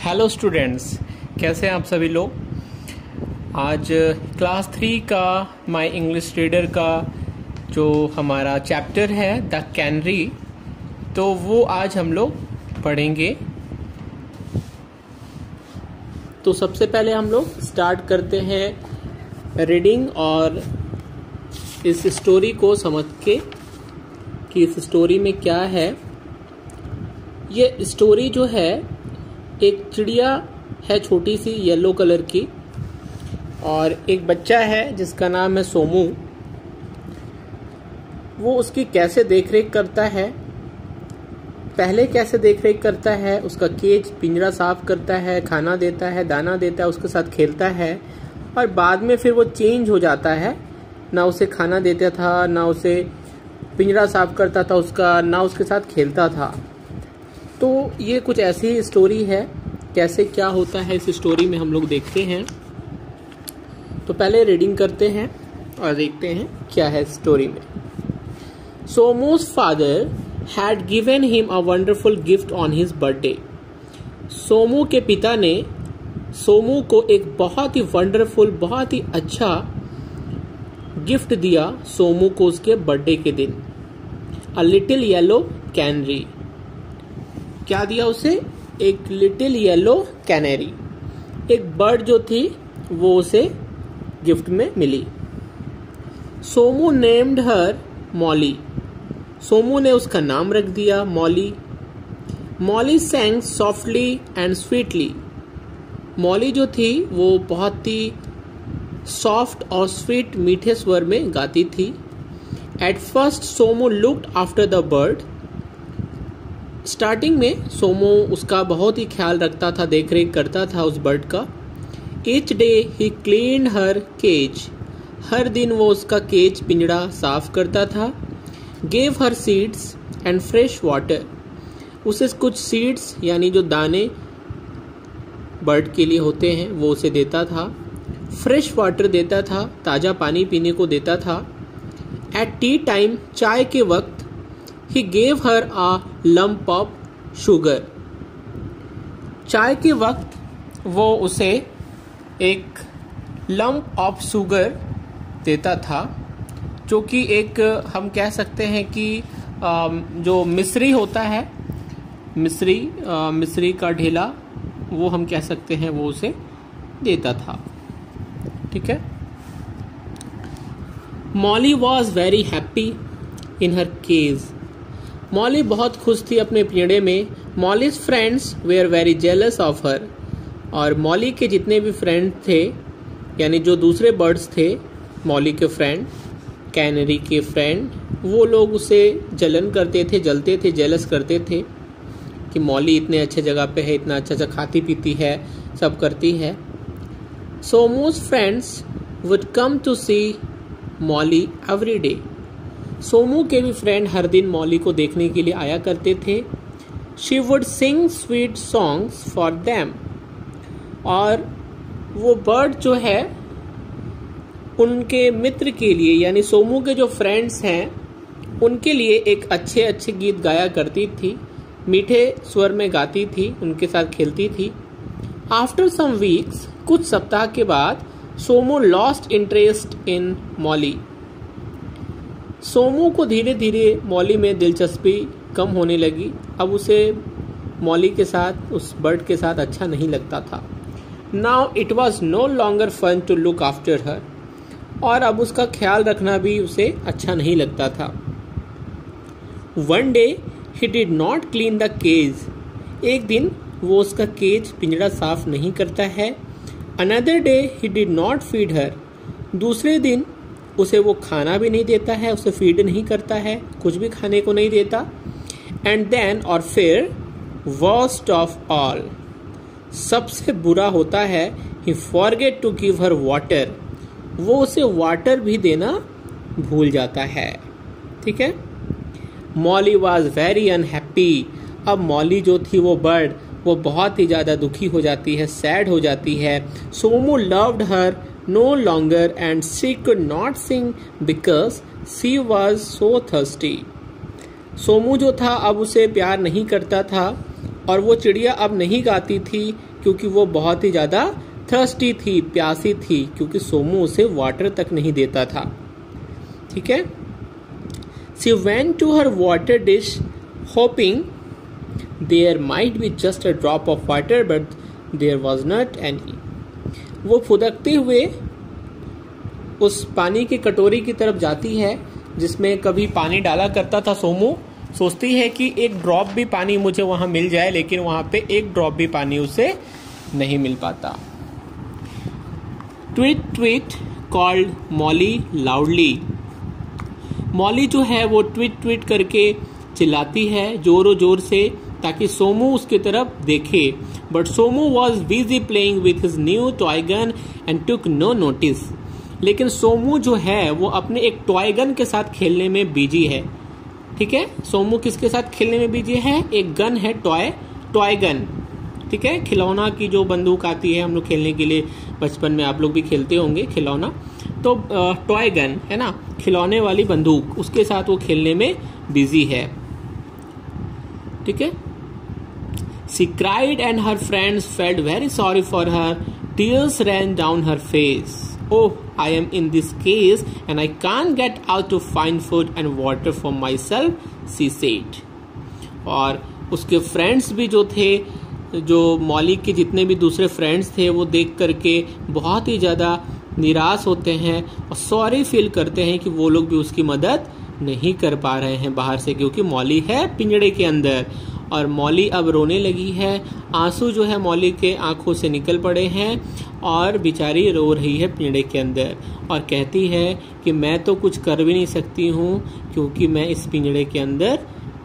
Hello students कैसे हैं आप सभी लोग? आज क्लास थ्री का माय इंग्लिश रीडर का जो हमारा चैप्टर है द कैनरी तो वो आज हम लोग पढ़ेंगे। तो सबसे पहले हम लोग स्टार्ट करते हैं रीडिंग और इस स्टोरी को समझ के कि इस स्टोरी में क्या है। ये स्टोरी जो है एक चिड़िया है छोटी सी येलो कलर की, और एक बच्चा है जिसका नाम है सोमू। वो उसकी कैसे देखरेख करता है, पहले कैसे देखरेख करता है, उसका केज पिंजरा साफ़ करता है, खाना देता है, दाना देता है, उसके साथ खेलता है, और बाद में फिर वो चेंज हो जाता है। ना उसे खाना देता था, ना उसे पिंजरा साफ़ करता था उसका, ना उसके साथ खेलता था। तो ये कुछ ऐसी स्टोरी है, कैसे क्या होता है इस स्टोरी में हम लोग देखते हैं। तो पहले रीडिंग करते हैं और देखते हैं क्या है स्टोरी में। Somu's father had given him a wonderful gift on his birthday Somu के पिता ने सोमू को एक बहुत ही वंडरफुल बहुत ही अच्छा गिफ्ट दिया सोमू को उसके बर्थडे के दिन। अ लिटिल येलो कैनरी क्या दिया उसे? एक लिटिल येलो कैनेरी एक बर्ड जो थी, वो उसे गिफ्ट में मिली। Somu named her Molly Somu ने उसका नाम रख दिया Molly Molly sang softly and sweetly Molly जो थी, वो बहुत ही सॉफ्ट और स्वीट मीठे स्वर में गाती थी। At first Somu looked after the bird starting में सोमो उसका बहुत ही ख्याल रखता था देख रेख करता था उस बर्ड का। Each day he clean her cage हर दिन वो उसका केज पिंजड़ा साफ़ करता था। Gave her seeds and fresh water उसे कुछ सीड्स यानी जो दाने बर्ड के लिए होते हैं, वो उसे देता था। फ्रेश वाटर देता था, ताज़ा पानी पीने को देता था। एट टी टाइम चाय के वक्त he gave her a lump of sugar चाय के वक्त वो उसे एक लम्प ऑफ़ शुगर देता था, जो कि एक, हम कह सकते हैं कि जो मिश्री होता है, मिश्री मिश्री का ढेला, वो हम कह सकते हैं वो उसे देता था। ठीक है? Molly was very happy in her cage Molly बहुत खुश थी अपने पिंजड़े में। Molly's friends were very jealous of her और मॉली के जितने भी फ्रेंड थे, यानी जो दूसरे बर्ड्स थे, मॉली के फ्रेंड कैनरी के फ्रेंड वो लोग उसे जलन करते थे, जलते थे जेलस करते थे कि मॉली इतने अच्छे जगह पे है, इतना अच्छा अच्छा खाती पीती है, सब करती है। So most friends would come to see Molly every day Somu के भी फ्रेंड हर दिन मौली को देखने के लिए आया करते थे। She would sing sweet songs for them और वो बर्ड जो है, उनके मित्र के लिए, यानी सोमू के जो फ्रेंड्स हैं, उनके लिए एक अच्छे अच्छे गीत गाया करती थी। मीठे स्वर में गाती थी, उनके साथ खेलती थी। आफ्टर सम वीक्स कुछ सप्ताह के बाद, Somu lost interest in Molly. Somu को धीरे धीरे मौली में दिलचस्पी कम होने लगी। अब उसे मौली के साथ, उस बर्ड के साथ अच्छा नहीं लगता था। Now it was no longer fun to look after her और अब उसका ख्याल रखना भी उसे अच्छा नहीं लगता था। One day he did not clean the cage एक दिन, वो उसका केज पिंजरा साफ़ नहीं करता है। Another day he did not feed her दूसरे दिन उसे वो खाना भी नहीं देता है, उसे फ़ीड नहीं करता है, कुछ भी खाने को नहीं देता। एंड देन और फिर वर्स्ट ऑफ़ ऑल सबसे बुरा होता है he forget to give her water वो उसे वाटर भी देना भूल जाता है। ठीक है? मॉली वॉज़ वेरी अनहैप्पी अब मॉली जो थी वो बर्ड वो बहुत ही ज़्यादा दुखी हो जाती है सैड हो जाती है। Somu loved her no longer and she could not sing because she was so thirsty. Somu जो था, अब उसे प्यार नहीं करता था और वो चिड़िया अब नहीं गाती थी क्योंकि वो बहुत ही ज़्यादा थर्स्टी थी, प्यासी थी, क्योंकि सोमू उसे वाटर तक नहीं देता था। ठीक है? She went to her water dish hoping there might be just a drop of water but there was not any वो फुदकते हुए उस पानी की कटोरी की तरफ़ जाती है, जिसमें कभी पानी डाला करता था सोमू। सोचती है कि एक ड्रॉप भी पानी मुझे वहाँ मिल जाए, लेकिन वहाँ पे एक ड्रॉप भी पानी उसे नहीं मिल पाता। Tweet tweet called Molly loudly Molly जो है, वो ट्वीट ट्वीट करके चिल्लाती है जोरों ज़ोर से। ताकि सोमू उसकी तरफ़ देखे। But Somu was busy playing with his new toy gun and took no notice लेकिन सोमू जो है, वो अपने एक टॉय गन के साथ खेलने में बिज़ी है। ठीक है? सोमू किसके साथ खेलने में बिज़ी है? एक गन है टॉय टॉय गन ठीक है? खिलौना की जो बंदूक आती है हम लोग खेलने के लिए, बचपन में आप लोग भी खेलते होंगे खिलौना। तो टॉय गन है ना? खिलौने वाली बंदूक, उसके साथ वो खेलने में बिज़ी है। ठीक है? She cried and her friends felt very sorry for her tears ran down her face Oh, I am in this case and I can't get out to find food and water for myself, she said. और उसके friends भी जो थे जो मौलिक के जितने भी दूसरे फ्रेंड्स थे वो देख करके बहुत ही ज़्यादा निराश होते हैं और सॉरी फील करते हैं कि वो लोग भी उसकी मदद नहीं कर पा रहे हैं बाहर से क्योंकि मौली है पिंजड़े के अंदर। और मौली अब रोने लगी है। आँसू जो है मौली के आँखों से निकल पड़े हैं और बेचारी रो रही है पिंजड़े के अंदर और कहती है कि मैं तो कुछ कर भी नहीं सकती हूँ क्योंकि मैं इस पिंजड़े के अंदर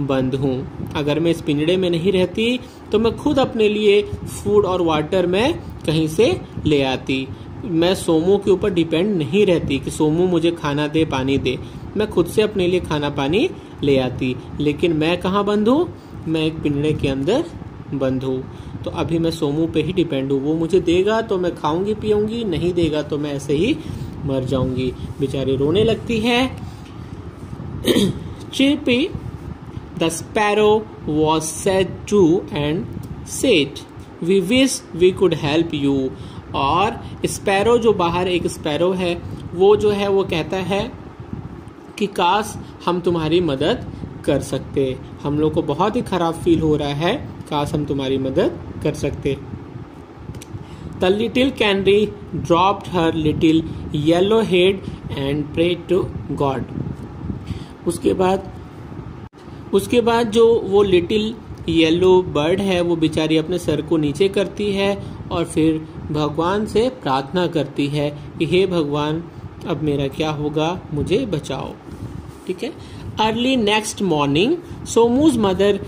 बंद हूँ। अगर मैं इस पिंजड़े में नहीं रहती तो मैं खुद अपने लिए फ़ूड और वाटर में कहीं से ले आती। मैं सोमू के ऊपर डिपेंड नहीं रहती कि सोमू मुझे खाना दे, पानी दे। मैं खुद से अपने लिए खाना, पानी ले आती। लेकिन मैं कहाँ बंद हूँ? मैं एक पिंजड़े के अंदर बंद हूँ। तो अभी मैं सोमू पे ही डिपेंड हूँ। वो मुझे देगा तो मैं खाऊँगी पीऊँगी नहीं देगा तो मैं ऐसे ही मर जाऊँगी। बेचारी रोने लगती है। Chirpy the sparrow was sad too and said we wish we could help you और स्पैरो जो बाहर एक स्पैरो है, वो जो है, वो कहता है कि काश हम तुम्हारी मदद कर सकते। हम लोग को बहुत ही खराब फील हो रहा है। काश हम तुम्हारी मदद कर सकते। The little canary dropped her little yellow head and pray to God उसके बाद उसके बाद जो वो लिटिल येलो बर्ड है, वो बेचारी अपने सर को नीचे करती है और फिर भगवान से प्रार्थना करती है कि, हे भगवान, अब मेरा क्या होगा? मुझे बचाओ। ठीक है? Early next morning Somu's mother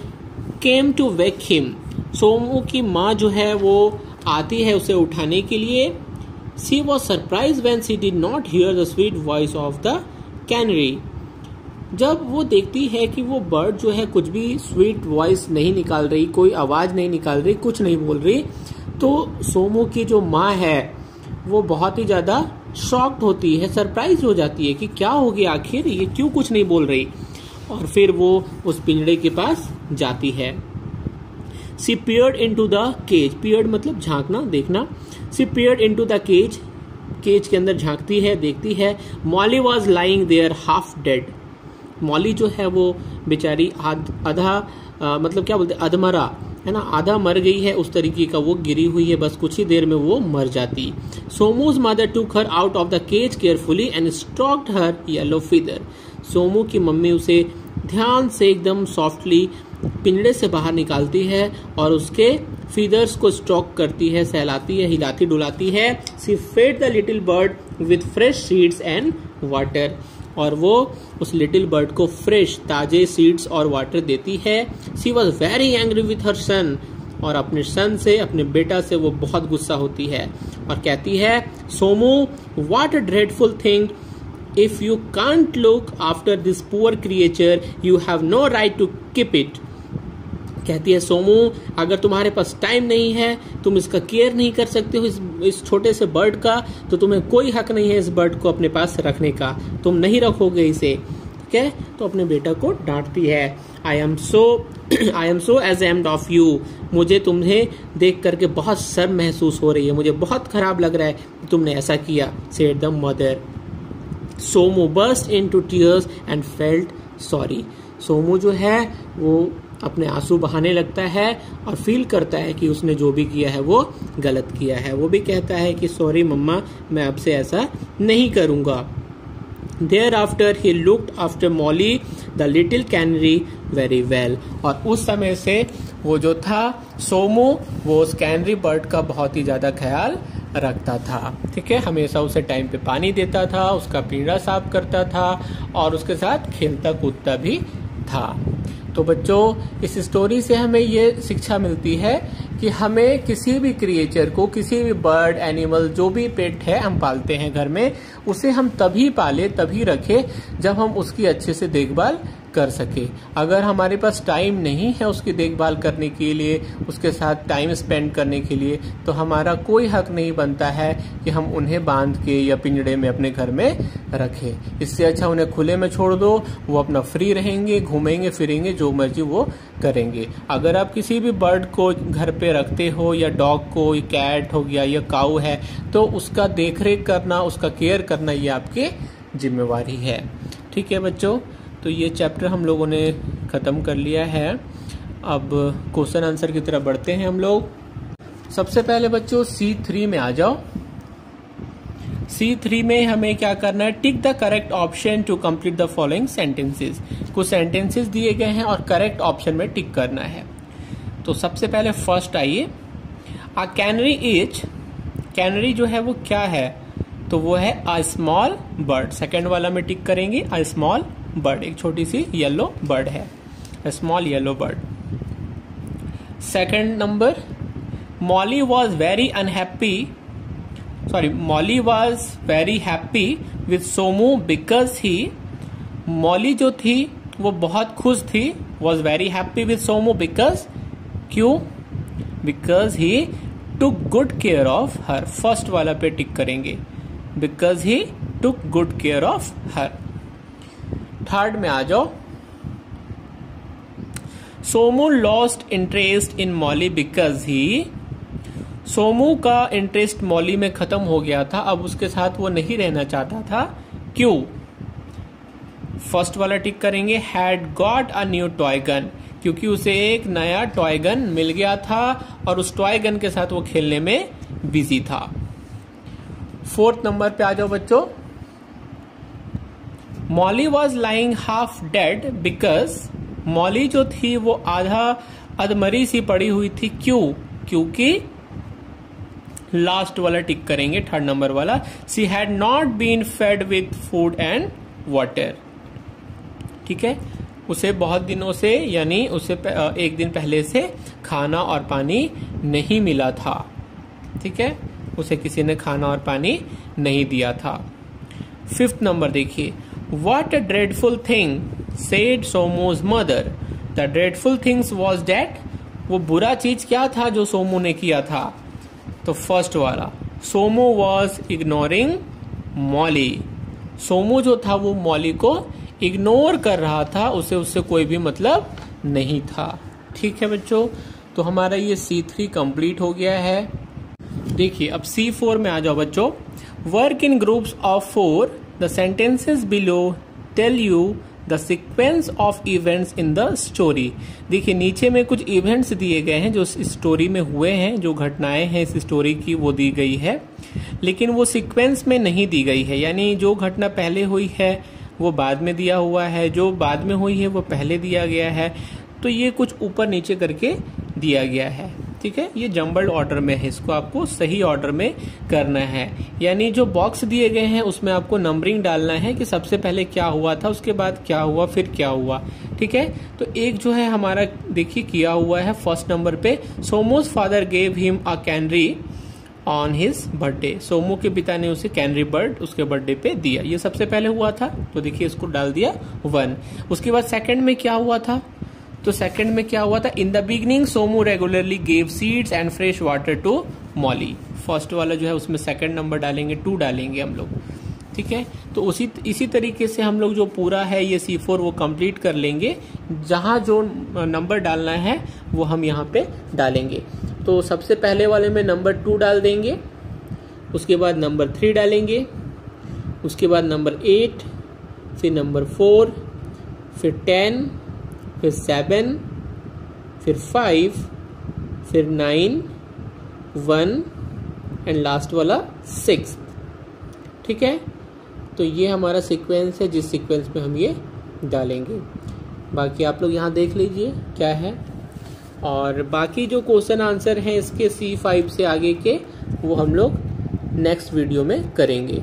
came to wake him Somu की माँ जो है, वो आती है उसे उठाने के लिए। She was surprised when she did not hear the sweet voice of the canary जब वो देखती है कि वो बर्ड जो है, कुछ भी स्वीट वॉइस नहीं निकाल रही, कोई आवाज़ नहीं निकाल रही, कुछ नहीं बोल रही तो सोमू की जो माँ है वो बहुत ही ज़्यादा शॉक्ड होती है सरप्राइज़ हो जाती है कि क्या हो गया आखिर, ये क्यों कुछ नहीं बोल रही? और फिर वो उस पिंजड़े के पास जाती है। She peered into the cage peered मतलब झांकना, देखना। She peered into the cage cage के अंदर झांकती है, देखती है। Molly was lying there half dead Molly जो है वो बेचारी आधा मतलब क्या बोलते अधमरा। है ना, आधा मर गई है उस तरीके का वो गिरी हुई है, बस कुछ ही देर में वो मर जाती। Somu's mother took her out of the cage carefully and stroked her yellow feather Somu की मम्मी उसे ध्यान से एकदम सॉफ्टली पिंजड़े से बाहर निकालती है और उसके फीदर्स को स्टॉक करती है, सहलाती है, हिलाती डुलाती है। She fed the little bird with fresh seeds and water और वो उस लिटिल बर्ड को फ्रेश, ताजे सीड्स और वाटर देती है। She was very angry with her son और अपने सन से, अपने बेटा से वो बहुत गुस्सा होती है और कहती है, Somu what a dreadful thing if you can't look after this poor creature you have no right to keep it कहती है सोमू अगर तुम्हारे पास टाइम नहीं है तुम इसका केयर नहीं कर सकते हो इस, इस छोटे से बर्ड का तो तुम्हें कोई हक नहीं है इस बर्ड को अपने पास रखने का। तुम नहीं रखोगे इसे। ठीक है तो अपने बेटा को डांटती है I am so I am so ashamed of you मुझे तुम्हें देख करके बहुत शर्म महसूस हो रही है। मुझे बहुत खराब लग रहा है। कि तुमने ऐसा किया said the mother Somu burst into tears and felt sorry Somu जो है वो अपने आँसू बहाने लगता है और फील करता है कि उसने जो भी किया है वो गलत किया है। वो भी कहता है कि सॉरी मम्मा, मैं अब से ऐसा नहीं करूँगा. Thereafter he looked after Molly the little canary very well और उस समय से वो जो था, सोमो, वो उस कैनरी बर्ड का बहुत ही ज़्यादा ख्याल रखता था। ठीक है? हमेशा उसे टाइम पे पानी देता था, उसका पीड़ा साफ़ करता था और उसके साथ खेलता कूदता भी था। तो बच्चों, इस स्टोरी से हमें ये शिक्षा मिलती है कि हमें किसी भी क्रिएचर को, किसी भी बर्ड एनिमल जो भी पेट है, हम पालते हैं घर में, उसे हम तभी पाले, तभी रखे जब हम उसकी अच्छे से देखभाल कर सके। अगर हमारे पास टाइम नहीं है उसकी देखभाल करने के लिए, उसके साथ टाइम स्पेंड करने के लिए तो हमारा कोई हक नहीं बनता है कि हम उन्हें बाँध के या पिंजड़े में अपने घर में रखें। इससे अच्छा उन्हें खुले में छोड़ दो, वो अपना फ्री रहेंगे, घूमेंगे, फिरेंगे, जो मर्ज़ी वो करेंगे। अगर आप किसी भी बर्ड को घर पे रखते हो, या डॉग को कैट हो गया, या काऊ है तो उसका देखरेख करना, उसका केयर करना ये आपकी जिम्मेवारी है। ठीक है बच्चों? तो ये चैप्टर हम लोगों ने ख़त्म कर लिया है। अब क्वेश्चन आंसर की तरफ़ बढ़ते हैं हम लोग। सबसे पहले बच्चों सी थ्री में आ जाओ। सी थ्री में हमें क्या करना है? Tick the correct option to complete the following sentences कुछ सेंटेंसेस दिए गए हैं और करेक्ट ऑप्शन में टिक करना है। तो सबसे पहले फ़र्स्ट आइए। आ कैनरी इज़ कैनरी जो है वो क्या है? तो वो है अ स्मॉल बर्ड सेकेंड वाला में टिक करेंगे अ स्मॉल बर्ड, एक छोटी सी येलो बर्ड है small yellow bird second number Molly was very unhappy sorry Molly was very happy with Somu because he Molly जो थी, वो बहुत खुश थी was very happy with Somu because क्यों? Because he took good care of her first वाला पे tick करेंगे. Because he took good care of her third में आ जाओ। Somu lost interest in Molly because he Somu का interest Molly में खत्म हो गया था, अब उसके साथ वो नहीं रहना चाहता था। क्यों? फ़र्स्ट वाला टिक करेंगे had got a new toy gun क्योंकि उसे एक नया टॉय गन मिल गया था और उस टॉय गन के साथ वो खेलने में बिज़ी था। फोर्थ नंबर पे आ जाओ बच्चों। Molly was lying half dead because Molly जो थी वो आधा अधमरी सी पड़ी हुई थी। क्यों? क्योंकि लास्ट वाला टिक करेंगे थर्ड नंबर वाला। She had not been fed with food and water ठीक है? उसे बहुत दिनों से, यानी उसे एक दिन पहले से खाना और पानी नहीं मिला था। ठीक है? उसे किसी ने खाना और पानी नहीं दिया था। फिफ्थ नंबर देखिए। What a dreadful thing said Somu's mother the dreadful things was that वो बुरा चीज़ क्या था जो सोमो ने किया था? तो फ़र्स्ट वाला, सोमो वॉज़ इग्नोरिंग मॉली सोमो जो था वो मॉली को इग्नोर कर रहा था, उसे उससे कोई भी मतलब नहीं था। ठीक है बच्चों तो हमारा ये सी थ्री कंप्लीट हो गया है। देखिए, अब सी फोर में आ जाओ बच्चों। Work in groups of four the sentences below tell you the sequence of events in the story देखिए, नीचे में कुछ इवेंट्स दिए गए हैं जो इस स्टोरी में हुए हैं, जो घटनाएँ हैं इस स्टोरी की, वो दी गई है। लेकिन वो सिक्वेंस में नहीं दी गई है। यानी जो घटना पहले हुई है, वो बाद में दिया हुआ है। जो बाद में हुई है, वो पहले दिया गया है। तो ये कुछ ऊपर नीचे करके दिया गया है। ठीक है? ये जम्बल्ड ऑर्डर में है, इसको आपको सही ऑर्डर में करना है। यानी जो बॉक्स दिए गए हैं, उसमें आपको नंबरिंग डालना है कि सबसे पहले क्या हुआ था, उसके बाद क्या हुआ, फिर क्या हुआ। ठीक है? तो एक जो है हमारा, देखिए, किया हुआ है फ़र्स्ट नंबर पे। Somu's father gave him a canary on his birthday Somu के पिता ने उसे कैनरी बर्ड उसके बर्थडे पे दिया। ये सबसे पहले हुआ था तो देखिए इसको डाल दिया वन उसके बाद सेकंड में क्या हुआ था? तो सेकंड में क्या हुआ था? In the beginning Somu regularly gave seeds and fresh water to Molly first वाला जो है, उसमें सेकंड नंबर डालेंगे टू डालेंगे हम लोग। ठीक है? तो उसी, इसी तरीके से हम लोग जो पूरा है, ये सी फोर वो कंप्लीट कर लेंगे। जहाँ जो नंबर डालना है, वो हम यहाँ पे डालेंगे। तो सबसे पहले वाले में नंबर टू डाल देंगे। उसके बाद नंबर थ्री डालेंगे। उसके बाद नंबर एट फिर नंबर फोर फिर टेन फिर सेवन फिर फाइव फिर नाइन वन एंड लास्ट वाला सिक्स ठीक है? तो ये हमारा सीक्वेंस है, जिस सीक्वेंस में हम ये डालेंगे। बाकी आप लोग यहाँ देख लीजिए क्या है। और बाकी जो क्वेश्चन आंसर हैं इसके सी फाइव से आगे के, वो हम लोग नेक्स्ट वीडियो में करेंगे।